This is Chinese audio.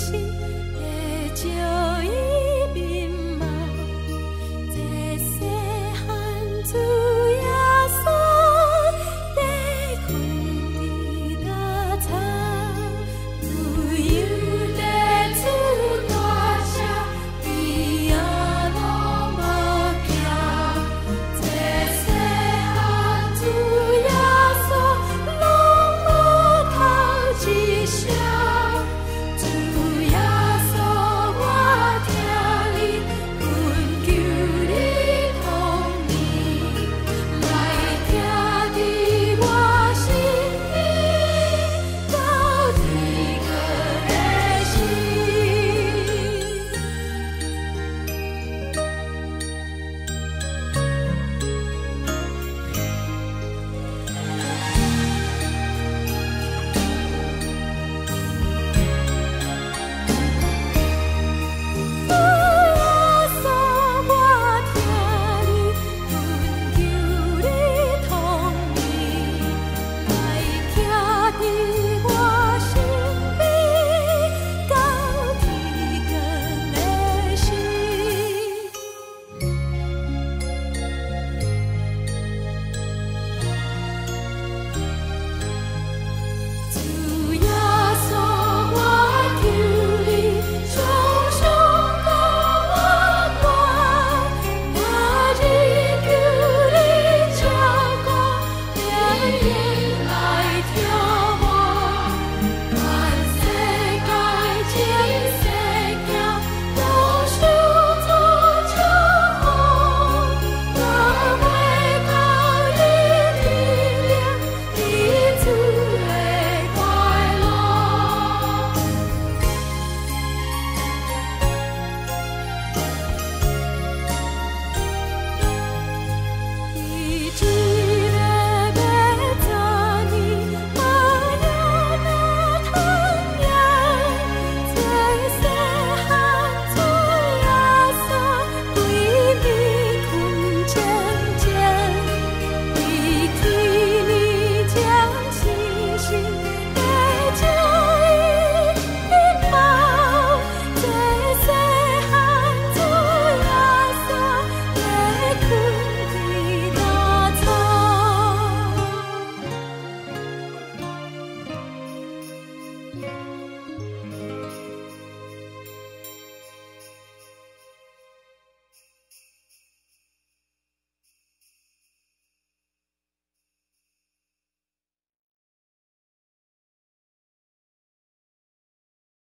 心的石